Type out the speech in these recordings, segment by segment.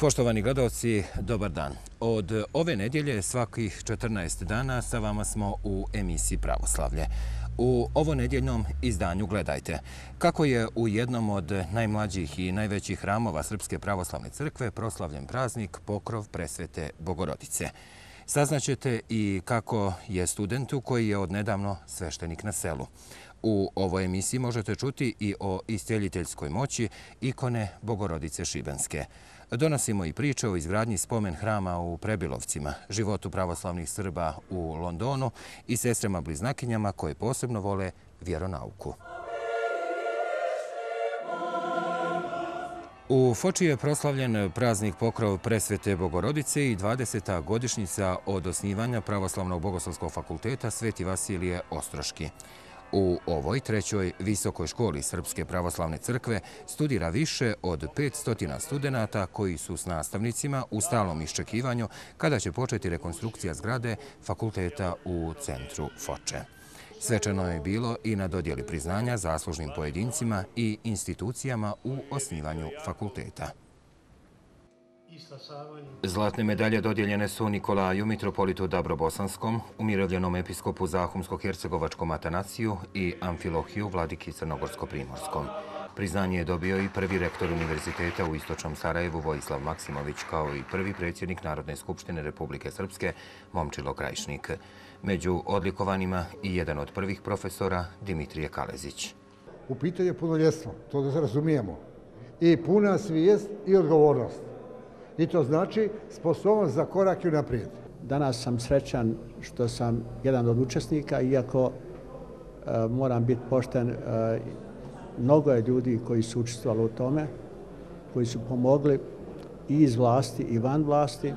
Poštovani gledalci, dobar dan. Od ove nedjelje svakih 14 dana sa vama smo u emisiji Pravoslavlje. U ovo nedjeljnom izdanju gledajte kako je u jednom od najmlađih i najvećih hramova Srpske pravoslavne crkve proslavljen praznik Pokrov presvete Bogorodice. Saznaćete i kako je studentu koji je odnedavno sveštenik na selu. U ovoj emisiji možete čuti i o istjeljiteljskoj moći ikone Bogorodice Šibenske. Donosimo i priče o izgradnji spomen hrama u Prebilovcima, životu pravoslavnih Srba u Londonu i sestrema bliznakinjama koje posebno vole vjeronauku. U Foči je proslavljen praznik pokrov presvete Bogorodice i 20. godišnjica od osnivanja Pravoslavnog bogoslovskog fakulteta Sveti Vasilije Ostroški. U ovoj trećoj visokoj školi Srpske pravoslavne crkve studira više od 500 studenta koji su s nastavnicima u stalnom iščekivanju kada će početi rekonstrukcija zgrade fakulteta u centru Foče. Svečano je bilo i na dodjeli priznanja zaslužnim pojedincima i institucijama u osnivanju fakulteta. Zlatne medalje dodjeljene su Nikolaju, mitropolitu Dabrobosanskom, umirovljenom episkopu Zahumsko-Hercegovačkom Atanasiju i Amfilohiju, vladiki Crnogorsko-Primorskom. Priznanje je dobio i prvi rektor univerziteta u Istočnom Sarajevu, Vojislav Maksimović, kao i prvi predsjednik Narodne skupštine Republike Srpske, Momčilo Krajišnik. Među odlikovanima i jedan od prvih profesora, Dimitrije Kalezić. U pitanju punoljestvo, to da se razumijemo, i puna svijest i odgovornost. I to znači sposobnost za korak i naprijed. Danas sam srećan što sam jedan od učesnika, iako e, moram biti pošten, e, mnogo je ljudi koji su učestvovali u tome, koji su pomogli i iz vlasti i van vlasti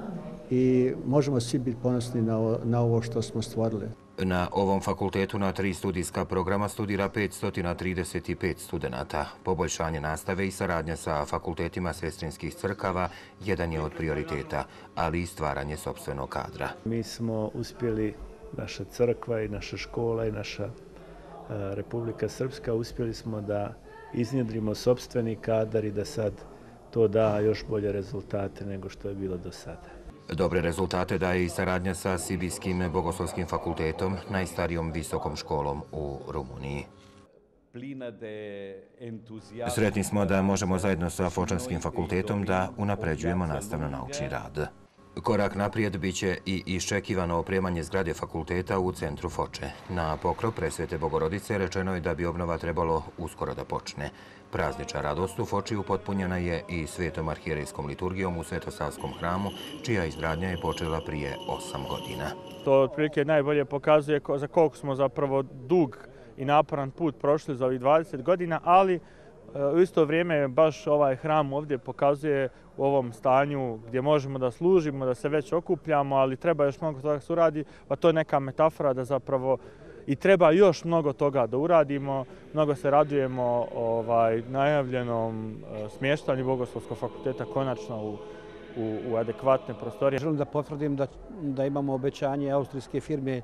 i možemo svi biti ponosni na, na ovo što smo stvorili. Na ovom fakultetu na tri studijska programa studira 535 studenta. Poboljšanje nastave i saradnja sa fakultetima sestrinskih crkava jedan je od prioriteta, ali i stvaranje sobstvenog kadra. Mi smo uspjeli, naša crkva i naša škola i naša e, Republika Srpska, uspjeli smo da iznjedrimo sobstveni kadar i da sad to da još bolje rezultate nego što je bilo do sada. Dobre rezultate daje i saradnja sa Sibijskim bogoslovskim fakultetom, najstarijom visokom školom u Rumuniji. Sretni smo da možemo zajedno sa Fočanskim fakultetom da unapređujemo nastavno-naučni rad. Korak naprijed biće i iščekivano opremanje zgrade fakulteta u centru Foče. Na pokrov presvete Bogorodice rečeno je da bi obnova trebalo uskoro da počne. Prazniča radost u Foči upotpunjena je i svetom arhijerijskom liturgijom u Svetosavskom hramu, čija izgradnja je počela prije osam godina. To otprilike najbolje pokazuje za koliko smo zapravo dug i naporan put prošli za ovih 20 godina, ali e, u isto vrijeme baš ovaj hram ovdje pokazuje u ovom stanju gdje možemo da služimo, da se već okupljamo, ali treba još mnogo toga se uradi, pa to je neka metafora da zapravo i treba još mnogo toga da uradimo. Mnogo se radujemo ovaj, najavljenom e, smještanju Bogoslovskog fakulteta konačno u, u, u adekvatne prostorije. Želim da potvrdim da, da imamo obećanje austrijske firme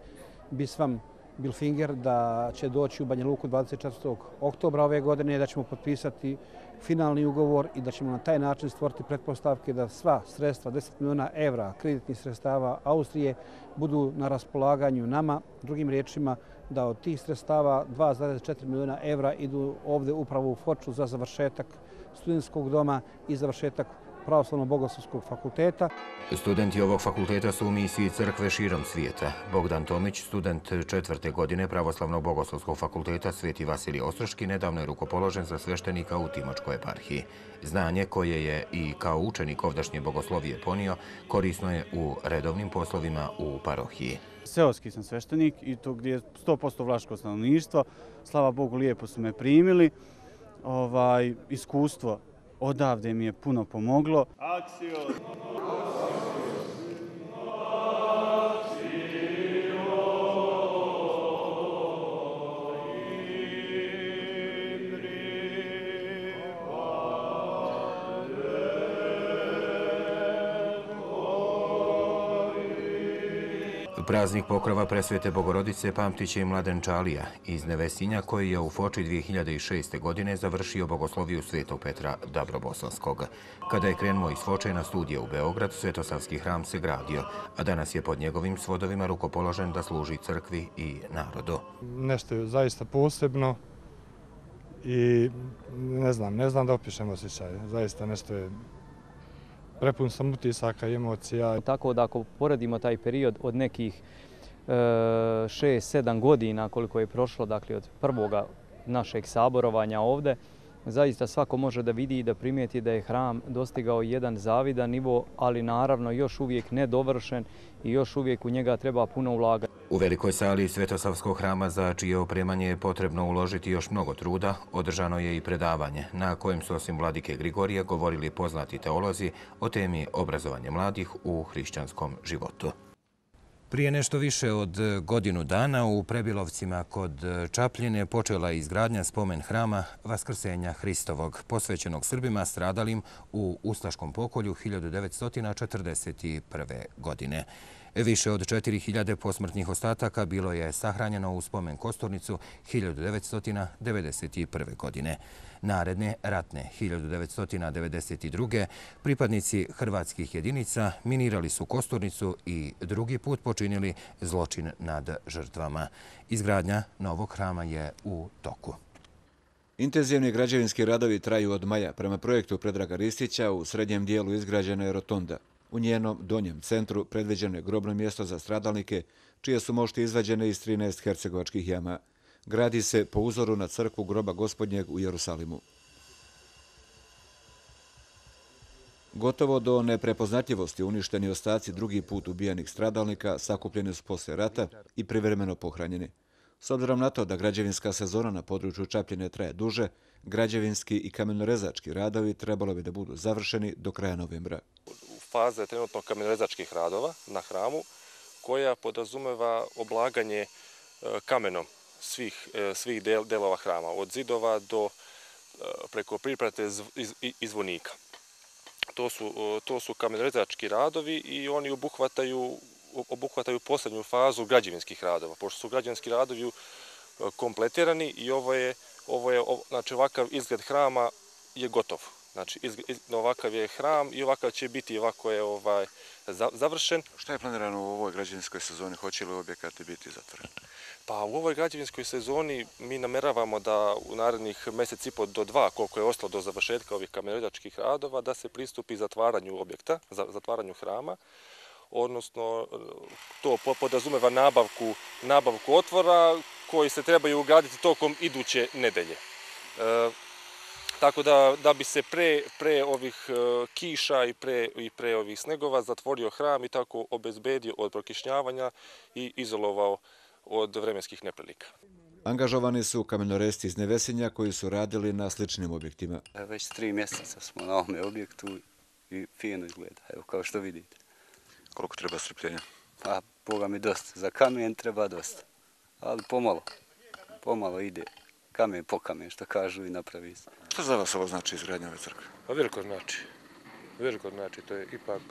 Bisvam Bilfinger da će doći u Banja Luku 24. oktobra ove godine da ćemo potpisati finalni ugovor i da ćemo na taj način stvoriti pretpostavke da sva sredstva, 10 miliona evra kreditnih sredstava Austrije, budu na raspolaganju nama. Drugim riječima, da od tih sredstava 2,4 miliona evra idu ovde upravo u Foču za završetak studentskog doma i završetak pravoslavno-bogoslovskog fakulteta. Studenti ovog fakulteta su u misiji crkve širom svijeta. Bogdan Tomić, student četvrte godine pravoslavnog bogoslovskog fakulteta Sveti Vasilij Ostroški, nedavno je rukopoložen za sveštenika u Timočkoj eparhiji. Znanje koje je i kao učenik ovdašnje bogoslovije ponio, korisno je u redovnim poslovima u parohiji. Seoski sam sveštenik i to gdje je 100% vlaško stanovništvo. Slava Bogu, lijepo su me primili. Ovaj, iskustvo odavde mi je puno pomoglo. Aksio! Praznik pokrova presvete Bogorodice pamtiće i Mladen Čalija iz Nevesinja koji je u Foči 2006. godine završio bogosloviju Svetog Petra Dabrobosanskog. Kada je krenuo iz Foče na studije u Beograd, Svetosavski hram se gradio, a danas je pod njegovim svodovima rukopoložen da služi crkvi i narodu. Nešto je zaista posebno i ne znam, ne znam da opišem osjećaj. Zaista nešto je prepun sam utisaka i emocija. Tako da ako poredimo taj period od nekih e, 6-7 godina koliko je prošlo dakle, od prvoga našeg saborovanja ovde, zaista svako može da vidi i da primijeti da je hram dostigao jedan zavidan nivo, ali naravno još uvijek nedovršen i još uvijek u njega treba puno ulagati. U velikoj sali Svetosavskog hrama za čije opremanje je potrebno uložiti još mnogo truda, održano je i predavanje na kojem su osim vladike Grigorija govorili poznati teolozi o temi obrazovanja mladih u hrišćanskom životu. Prije nešto više od e, godinu dana u Prebilovcima kod e, Čapljine počela izgradnja spomen hrama Vaskrsenja Hristovog, posvećenog Srbima stradalim u Ustaškom pokolju 1941. godine. Više od 4000 posmrtnih ostataka bilo je sahranjeno u spomen Kostornicu 1991. godine. Naredne, ratne 1992. pripadnici hrvatskih jedinica minirali su Kostornicu i drugi put počinili zločin nad žrtvama. Izgradnja novog hrama je u toku. Intenzivni građevinski radovi traju od maja. Prema projektu Predraga Ristića u srednjem dijelu izgrađena je rotonda. U njenom donjem centru predviđeno je grobno mjesto za stradalnike, čije su mošte izvađene iz 13 hercegovačkih jama. Gradi se po uzoru na crkvu groba gospodnjeg u Jerusalimu. Gotovo do neprepoznatljivosti uništeni ostaci drugi put ubijanih stradalnika sakupljeni su posle rata i privremeno pohranjeni. S obzirom na to da građevinska sezona na području Čapljine traje duže, građevinski i kamenorezački radovi trebalo bi da budu završeni do kraja novembra faza trenutno kamenorezačkih radova na hramu, koja podrazumeva oblaganje e, kamenom svih, e, svih del, delova hrama, od zidova do e, preko priprate izvonika. To su, e, to su kamenorezački radovi i oni obuhvataju, obuhvataju posljednju fazu građevinskih radova, pošto su građevinski radovi kompletirani i ovo je, ovo je znači, ovakav izgled hrama je gotov. Znači, iz, iz, ovakav je hram i ovakav će biti, ovako je ovaj, završen. Šta je planirano u ovoj građevinskoj sezoni? Hoće li objekat biti zatvoren? Pa u ovoj građevinskoj sezoni mi nameravamo da u narednih mjesec i po do dva, koliko je ostalo do završetka ovih kamerodačkih radova, da se pristupi zatvaranju objekta, zatvaranju hrama odnosno to podrazumeva nabavku, nabavku otvora koji se trebaju ugraditi tokom iduće nedelje. E, Tako da, da bi se pre, pre ovih e, kiša i pre, i pre ovih snegova zatvorio hram i tako obezbedio od prokišnjavanja i izolovao od vremenskih neprilika. Angažovani su kamenoresti iz Nevesinja koji su radili na sličnim objektima. Već tri mjeseca smo na ovome objektu i fino izgleda, evo kao što vidite. Koliko treba strpljenja? Pa, Boga mi dosta. Za kamen treba dosta. Ali pomalo, pomalo ide kamen po kamen, što kažu i napravi se. Što za vas ovo znači izgradnja ove crkve? Pa veliko znači. Veliko znači. To je ipak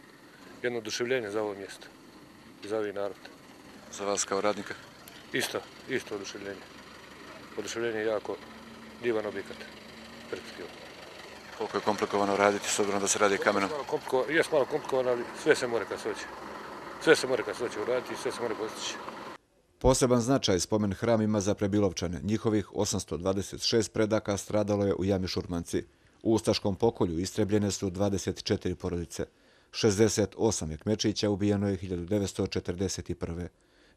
jedno oduševljenje za ovo mjesto. Za ovaj narod. Za vas kao radnika? Isto, isto oduševljenje. Oduševljenje je jako divan objekat. Predstavio. Koliko je komplikovano raditi s obzirom da se radi kamenom? Jes malo komplikovano, ali sve se mora kad se hoće. Sve se mora kad se hoće uraditi i sve se mora postići. Poseban značaj spomen hram ima za prebilovčane. Njihovih 826 predaka stradalo je u jami Šurmanci. U Ustaškom pokolju istrebljene su 24 porodice. 68 Jekmečića ubijeno je 1941.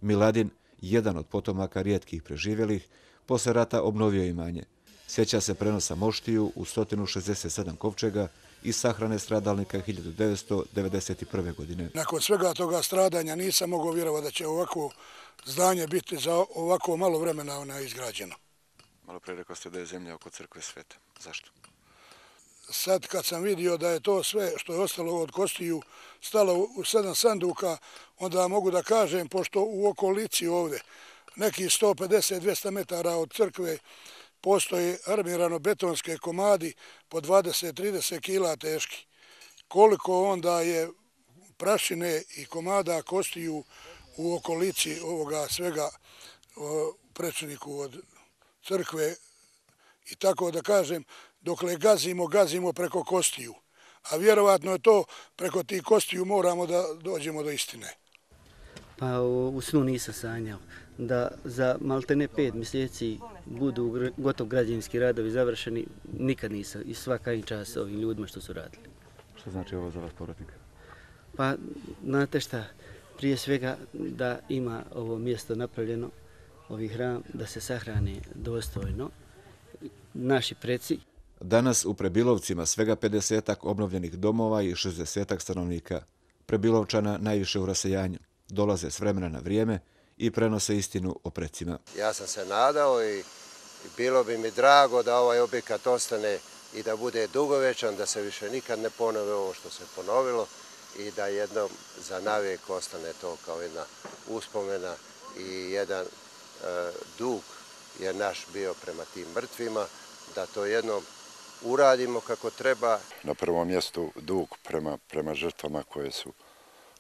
Miladin, jedan od potomaka rijetkih preživjelih, posle rata obnovio imanje. Sjeća se prenosa moštiju u 167 kovčega i sahrane stradalnika 1991. godine. Nakon svega toga stradanja nisam mogao vjerovati da će ovako zdanje biti za ovako malo vremena ona izgrađeno. Malo pre rekao ste da je zemlja oko crkve sveta. Zašto? Sad kad sam vidio da je to sve što je ostalo od kostiju stalo u sedam sanduka, onda mogu da kažem, pošto u okolici ovde, neki 150-200 metara od crkve, postoji armirano betonske komadi po 20-30 kila teški. Koliko onda je prašine i komada kostiju u okolici ovoga svega predsjedniku od crkve i tako da kažem, dokle gazimo, gazimo preko kostiju. A vjerovatno je to, preko tih kostiju moramo da dođemo do istine. Pa u snu nisam sanjao da za maltene pet mjeseci budu gotov građanski radovi završeni, nikad nisam i svaka im čas ovim ljudima što su radili. Što znači ovo za vas povratnik? Pa, znate šta, prije svega da ima ovo mjesto napravljeno, ovi hram, da se sahrane dostojno naši preci. Danas u Prebilovcima svega 50 obnovljenih domova i 60 stanovnika. Prebilovčana najviše u rasejanju. Dolaze s vremena na vrijeme i prenose istinu o precima. Ja sam se nadao i bilo bi mi drago da ovaj objekat ostane i da bude dugovečan, da se više nikad ne ponove ovo što se ponovilo i da jednom za navijek ostane to kao jedna uspomena i jedan e, dug je naš bio prema tim mrtvima, da to jednom uradimo kako treba. Na prvom mjestu dug prema žrtvama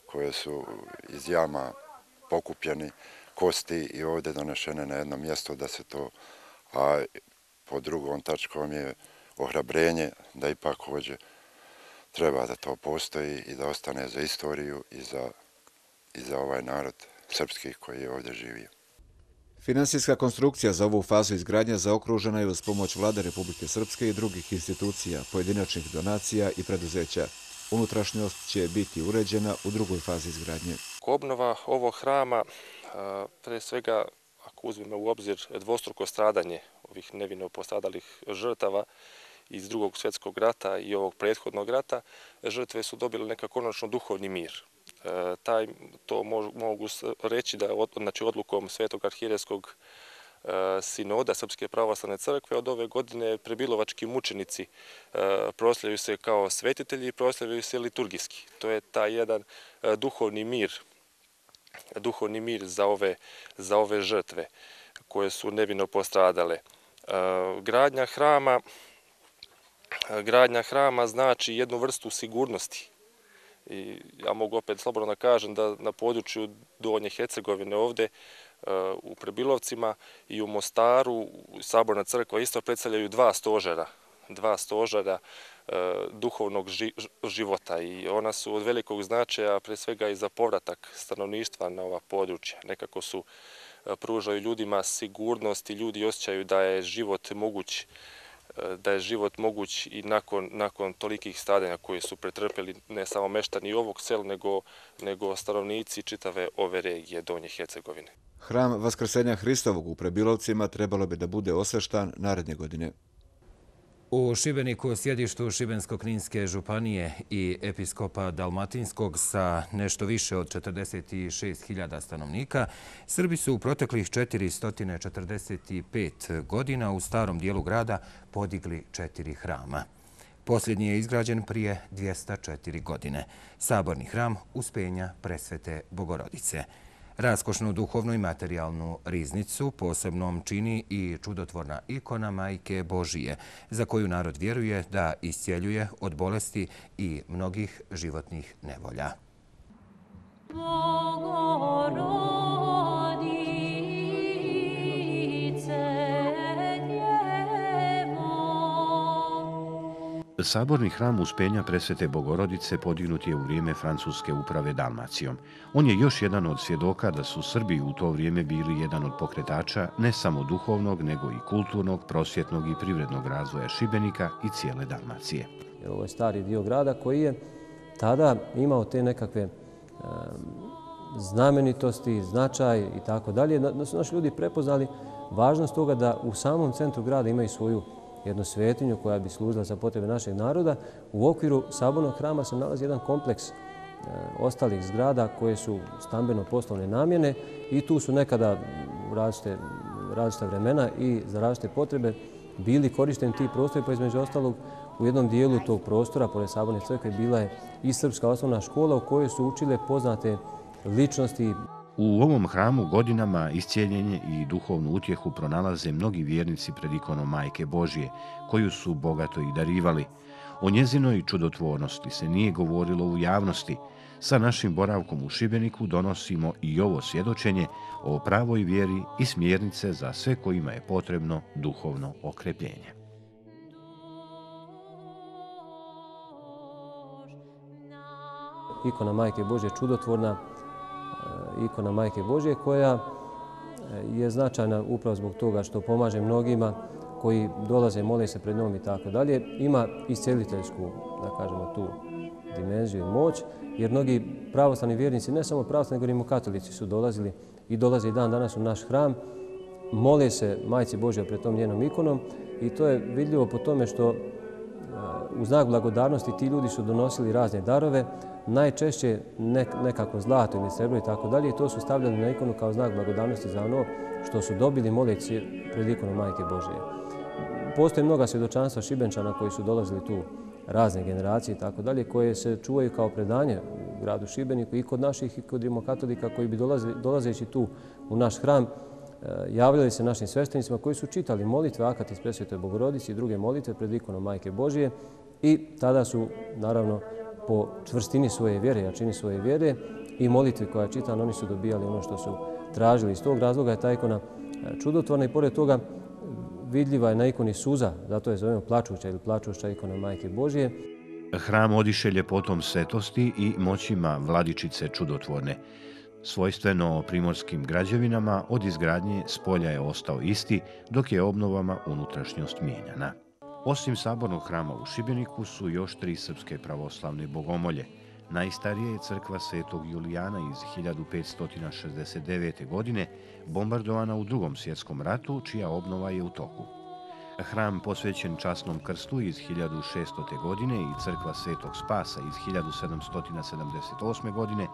koje su iz jama pokupljeni, kosti i ovdje donešene na jedno mjesto da se to, a po drugom tačkom je ohrabrenje da ipak ovdje treba da to postoji i da ostane za istoriju i za, i za ovaj narod srpski koji je ovdje živio. Finansijska konstrukcija za ovu fazu izgradnja zaokružena je uz pomoć vlade Republike Srpske i drugih institucija, pojedinačnih donacija i preduzeća. Unutrašnjost će biti uređena u drugoj fazi izgradnje. Obnova ovog hrama, pre svega, ako uzmeme u obzir dvostruko stradanje ovih nevino postradalih žrtava, iz drugog svjetskog rata i ovog prethodnog rata, žrtve su dobile neka konačno duhovni mir. E, taj, to mogu reći da znači, odlukom Svetog arhireskog e, sinoda Srpske pravoslavne crkve od ove godine prebilovački mučenici e, proslavljaju se kao svetitelji i proslavljaju se liturgijski. To je taj jedan e, duhovni mir, duhovni mir za ove, za ove žrtve koje su nevino postradale. E, gradnja hrama gradnja hrama znači jednu vrstu sigurnosti. I ja mogu opet slobodno da kažem da na području Donje Hecegovine ovde u Prebilovcima i u Mostaru Saborna crkva isto predstavljaju dva stožera, dva stožera e, duhovnog života i ona su od velikog značaja pre svega i za povratak stanovništva na ova područja. Nekako su e, pružaju ljudima sigurnost i ljudi osjećaju da je život moguć da je život moguć i nakon, nakon tolikih stradanja koje su pretrpeli ne samo meštani ovog sela, nego, nego stanovnici čitave ove regije Donje Hecegovine. Hram Vaskrsenja Hristovog u Prebilovcima trebalo bi da bude osveštan naredne godine. U Šibeniku, sjedištu Šibensko-Kninske županije i episkopa Dalmatinskog sa nešto više od 46.000 stanovnika, Srbi su u proteklih 445 godina u starom dijelu grada podigli četiri hrama. Posljednji je izgrađen prije 204 godine. Saborni hram uspenja presvete Bogorodice. Raskošnu duhovnu i materijalnu riznicu posebnom čini i čudotvorna ikona Majke Božije, za koju narod vjeruje da iscijeljuje od bolesti i mnogih životnih nevolja. Saborni hram uspenja presvete Bogorodice podignut je u vrijeme francuske uprave Dalmacijom. On je još jedan od svjedoka da su Srbi u to vrijeme bili jedan od pokretača ne samo duhovnog, nego i kulturnog, prosvjetnog i privrednog razvoja Šibenika i cijele Dalmacije. Ovo je stari dio grada koji je tada imao te nekakve znamenitosti, značaj i tako dalje. Da su naši ljudi prepoznali važnost toga da u samom centru grada imaju svoju jednu svetinju koja bi služila za potrebe našeg naroda. U okviru sabornog hrama se nalazi jedan kompleks e, ostalih zgrada koje su stambeno-poslovne namjene i tu su nekada različite, različite vremena i za različite potrebe bili korišteni ti prostori, pa između ostalog u jednom dijelu tog prostora, pored Saborne crkve, bila je i Srpska osnovna škola u kojoj su učile poznate ličnosti U ovom hramu godinama iscijeljenje i duhovnu utjehu pronalaze mnogi vjernici pred ikonom Majke Božije, koju su bogato i darivali. O njezinoj čudotvornosti se nije govorilo u javnosti. Sa našim boravkom u Šibeniku donosimo i ovo svjedočenje o pravoj vjeri i smjernice za sve kojima je potrebno duhovno okrepljenje. Ikona Majke Božje čudotvorna, ikona Majke Božje koja e, je značajna upravo zbog toga što pomaže mnogima koji dolaze, mole se pred njom i tako dalje, ima isceliteljsku, da kažemo, tu dimenziju i moć, jer mnogi pravoslavni vjernici, ne samo pravoslavni, nego i katolici su dolazili i dolaze i dan danas u naš hram, mole se Majci Božja pred tom njenom ikonom i to je vidljivo po tome što u znak blagodarnosti ti ljudi su donosili razne darove, najčešće nekako zlato ili srebro i tako dalje to su stavljali na ikonu kao znak blagodarnosti za ono što su dobili moleći pred ikonom Majke Božije postoje mnoga svjedočanstva šibenčana koji su dolazili tu razne generacije i tako dalje, koje se čuvaju kao predanje u gradu Šibeniku i kod naših i kod rimokatolika koji bi dolazili, dolazeći tu u naš hram, E, javljali se našim sveštenicima koji su čitali molitve Akat iz Presvetoj Bogorodici i druge molitve pred ikonom Majke Božije i tada su, naravno, po čvrstini svoje vjere, jačini svoje vjere i molitve koja je čitana, oni su dobijali ono što su tražili. Iz tog razloga je ta ikona e, čudotvorna i pored toga vidljiva je na ikoni suza, zato je zovemo plačuća ili plačuća ikona Majke Božije. Hram odiše ljepotom svetosti i moćima vladičice čudotvorne. Svojstveno primorskim građevinama od izgradnje spolja je ostao isti, dok je obnovama unutrašnjost mijenjana. Osim sabornog hrama u Šibeniku su još tri srpske pravoslavne bogomolje. Najstarije je crkva Svetog Julijana iz 1569. godine, bombardovana u drugom svjetskom ratu, čija obnova je u toku. Hram posvećen časnom krstu iz 1600. godine i crkva Svetog Spasa iz 1778. godine,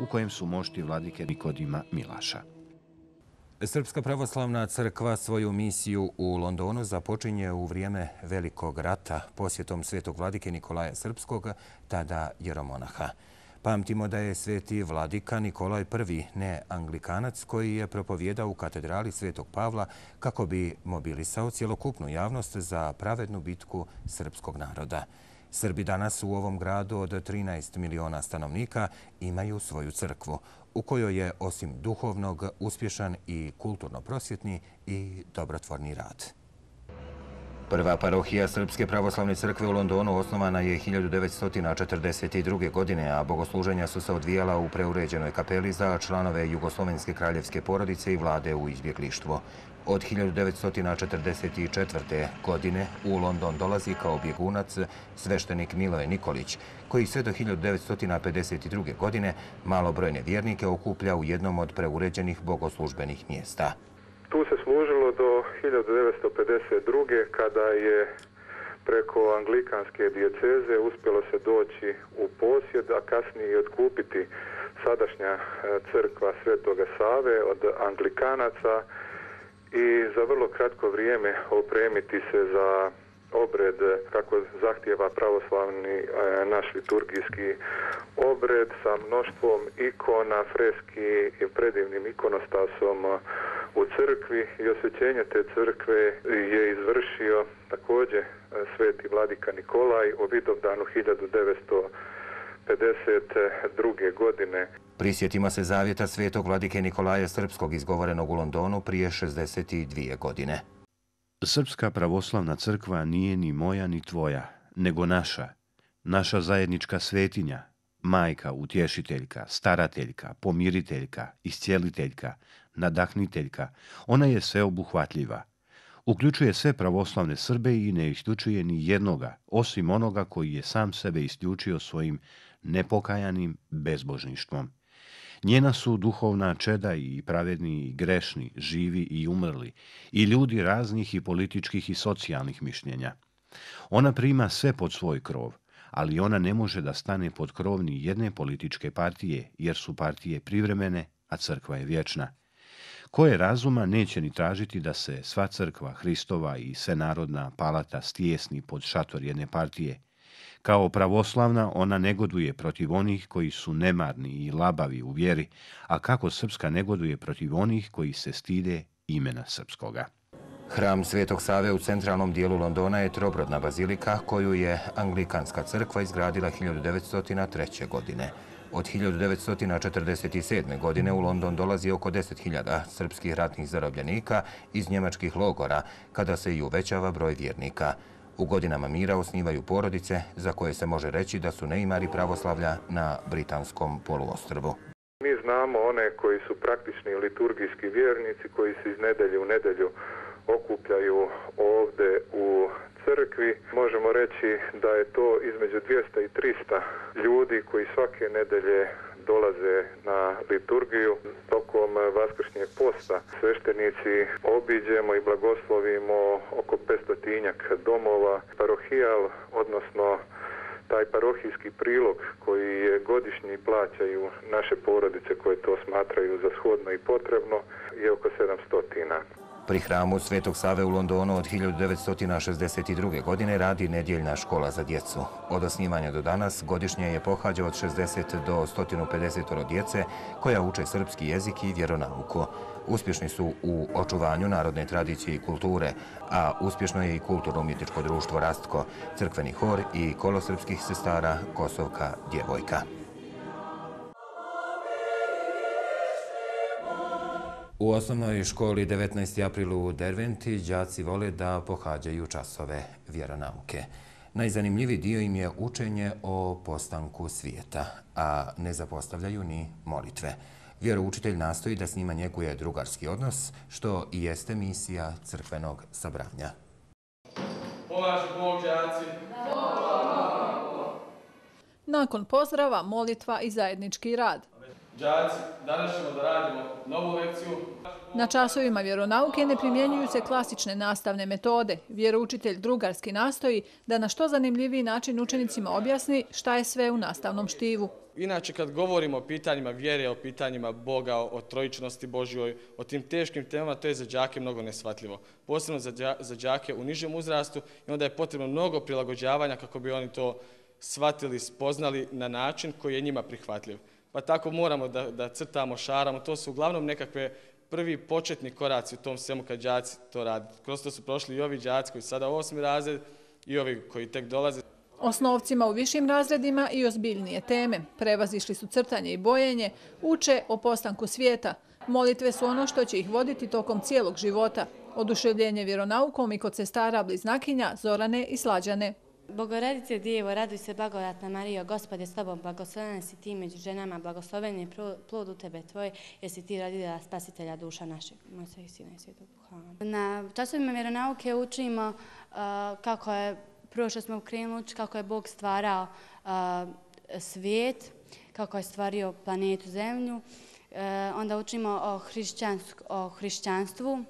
u kojem su mošti vladike Nikodima Milaša. Srpska pravoslavna crkva svoju misiju u Londonu započinje u vrijeme Velikog rata posjetom svetog vladike Nikolaja Srpskog, tada Jeromonaha. Pamtimo da je sveti vladika Nikolaj I, ne anglikanac, koji je propovjedao u katedrali svetog Pavla kako bi mobilisao cjelokupnu javnost za pravednu bitku srpskog naroda. Srbi danas u ovom gradu od 13 miliona stanovnika imaju svoju crkvu, u kojoj je osim duhovnog uspješan i kulturno-prosvjetni i dobrotvorni rad. Prva parohija Srpske pravoslavne crkve u Londonu osnovana je 1942. godine, a bogosluženja su se odvijala u preuređenoj kapeli za članove Jugoslovenske kraljevske porodice i vlade u izbjeglištvu. Od 1944. godine u London dolazi kao bjegunac sveštenik Miloje Nikolić, koji sve do 1952. godine malobrojne vjernike okuplja u jednom od preuređenih bogoslužbenih mjesta. Tu se služilo do 1952. kada je preko anglikanske dijeceze uspjelo se doći u posjed, a kasnije i odkupiti sadašnja e, crkva Svetoga Save od anglikanaca, i za vrlo kratko vrijeme opremiti se za obred kako zahtjeva pravoslavni e, naš liturgijski obred sa mnoštvom ikona, freski i predivnim ikonostasom u crkvi i osvećenje te crkve je izvršio također e, sveti vladika Nikolaj o Vidovdanu 1952. godine. Prisjetimo se zavjeta svetog vladike Nikolaja Srpskog izgovorenog u Londonu prije 62 godine. Srpska pravoslavna crkva nije ni moja ni tvoja, nego naša. Naša zajednička svetinja, majka, utješiteljka, starateljka, pomiriteljka, iscijeliteljka, nadahniteljka, ona je sveobuhvatljiva. Uključuje sve pravoslavne Srbe i ne isključuje ni jednoga, osim onoga koji je sam sebe isključio svojim nepokajanim bezbožništvom. Njena su duhovna čeda i pravedni i grešni, živi i umrli, i ljudi raznih i političkih i socijalnih mišljenja. Ona prima sve pod svoj krov, ali ona ne može da stane pod krov ni jedne političke partije, jer su partije privremene, a crkva je vječna. Koje razuma neće ni tražiti da se sva crkva Hristova i svenarodna palata stjesni pod šator jedne partije, Kao pravoslavna ona negoduje protiv onih koji su nemarni i labavi u vjeri, a kako srpska negoduje protiv onih koji se stide imena srpskoga. Hram Svetog Save u centralnom dijelu Londona je trobrodna bazilika koju je Anglikanska crkva izgradila 1903. godine. Od 1947. godine u London dolazi oko 10.000 srpskih ratnih zarobljenika iz njemačkih logora, kada se i uvećava broj vjernika. U godinama mira osnivaju porodice za koje se može reći da su neimari pravoslavlja na britanskom poluostrvu. Mi znamo one koji su praktični liturgijski vjernici, koji se iz nedelje u nedelju okupljaju ovde u crkvi. Možemo reći da je to između 200 i 300 ljudi koji svake nedelje dolaze na liturgiju. Tokom eh, vaskršnjeg posta sveštenici obiđemo i blagoslovimo oko 500 domova. Parohijal, odnosno taj parohijski prilog koji je godišnji plaćaju naše porodice koje to smatraju za shodno i potrebno je oko 700. Pri hramu Svetog Save u Londonu od 1962. godine radi nedjeljna škola za djecu. Od osnivanja do danas godišnje je pohađa od 60 do 150 djece koja uče srpski jezik i vjeronauku. Uspješni su u očuvanju narodne tradicije i kulture, a uspješno je i kulturno-umjetničko društvo Rastko, crkveni hor i kolo srpskih sestara Kosovka djevojka. U osnovnoj školi 19. aprilu u Derventi džaci vole da pohađaju časove vjeronauke. Najzanimljiviji dio im je učenje o postanku svijeta, a ne zapostavljaju ni molitve. Vjeroučitelj nastoji da s njima njeguje drugarski odnos, što i jeste misija crkvenog sabranja. Polaži Bog, džaci! Nakon pozdrava, molitva i zajednički rad. Džaci, danas ćemo da radimo novu lekciju. Na časovima vjeronauke ne primjenjuju se klasične nastavne metode. Vjeroučitelj drugarski nastoji da na što zanimljiviji način učenicima objasni šta je sve u nastavnom štivu. Inače, kad govorimo o pitanjima vjere, o pitanjima Boga, o trojičnosti Božjoj, o tim teškim temama, to je za džake mnogo nesvatljivo. Posebno za džake u nižem uzrastu i onda je potrebno mnogo prilagođavanja kako bi oni to shvatili, spoznali na način koji je njima prihvatljiv pa tako moramo da, da crtamo, šaramo. To su uglavnom nekakve prvi početni koraci u tom svemu kad džaci to radi. Kroz to su prošli i ovi džaci koji su sada osmi razred i ovi koji tek dolaze. Osnovcima u višim razredima i ozbiljnije teme. Prevazišli su crtanje i bojenje, uče o postanku svijeta. Molitve su ono što će ih voditi tokom cijelog života. Oduševljenje vjeronaukom i kod sestara bliznakinja Zorane i Slađane. Bogorodice Dijevo, raduj se blagodatna Marijo, Gospod je s tobom, blagoslovena si ti među ženama, blagosloven je plod u tebe tvoj, jer si ti rodila spasitelja duša našeg. Moj i sina i svijetog Duha. Na časovima vjeronauke učimo uh, kako je, prvo što smo krenuli učiti, kako je Bog stvarao uh, svijet, kako je stvario planetu Zemlju. Uh, onda učimo o, o hrišćanstvu,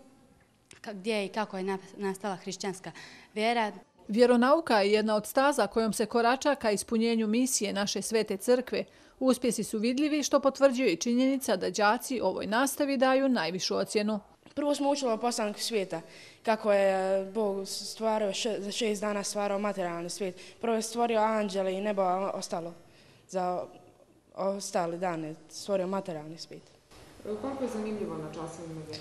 gdje i kako je nastala hrišćanska vjera. Vjeronauka je jedna od staza kojom se korača ka ispunjenju misije naše svete crkve. Uspjesi su vidljivi što potvrđuje i činjenica da džaci ovoj nastavi daju najvišu ocjenu. Prvo smo učili o postanku svijeta, kako je Bog stvarao za šest dana stvarao materijalni svijet. Prvo je stvorio anđele i nebo ostalo za ostali dane, stvorio materijalni svijet. Kako je zanimljivo na časovima vjeronauka?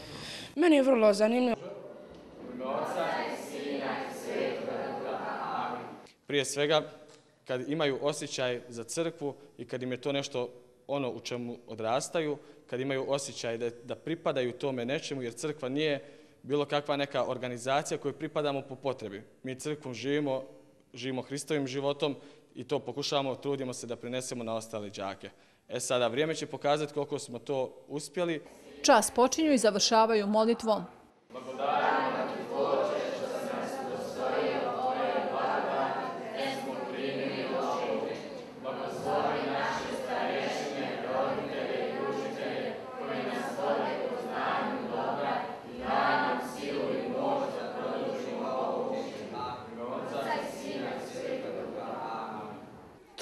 Meni je vrlo zanimljivo. Prije svega kad imaju osjećaj za crkvu i kad im je to nešto ono u čemu odrastaju, kad imaju osjećaj da, da pripadaju tome nečemu, jer crkva nije bilo kakva neka organizacija koju pripadamo po potrebi. Mi crkvom živimo, živimo Hristovim životom i to pokušavamo, trudimo se da prinesemo na ostale džake. E sada, vrijeme će pokazati koliko smo to uspjeli. Čas počinju i završavaju molitvom. Blagodarimo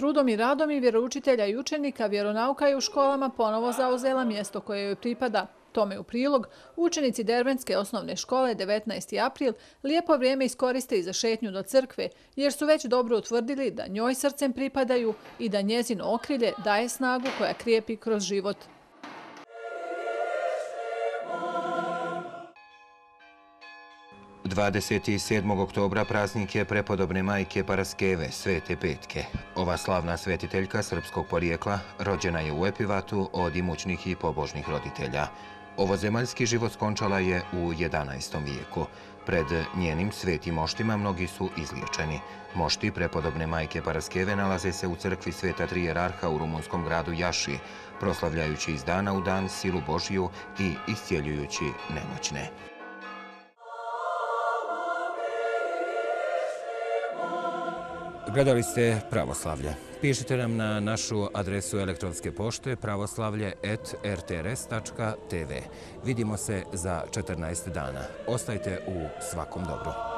Trudom i radom i vjeroučitelja i učenika vjeronauka je u školama ponovo zauzela mjesto koje joj pripada. Tome u prilog, učenici Dervenske osnovne škole 19. april lijepo vrijeme iskoriste i za šetnju do crkve, jer su već dobro utvrdili da njoj srcem pripadaju i da njezino okrilje daje snagu koja krijepi kroz život. 27. oktobra praznik je prepodobne majke Paraskeve, Svete Petke. Ova slavna svetiteljka srpskog porijekla rođena je u Epivatu od imućnih i pobožnih roditelja. Ovozemaljski život skončala je u 11. vijeku. Pred njenim svetim moštima mnogi su izliječeni. Mošti prepodobne majke Paraskeve nalaze se u crkvi Sveta Trijerarha u rumunskom gradu Jaši, proslavljajući iz dana u dan silu Božiju i iscijeljujući nemoćne. Gledali ste Pravoslavlje. Pišite nam na našu adresu elektronske pošte pravoslavlje.rtrs.tv. Vidimo se za 14 dana. Ostajte u svakom dobru.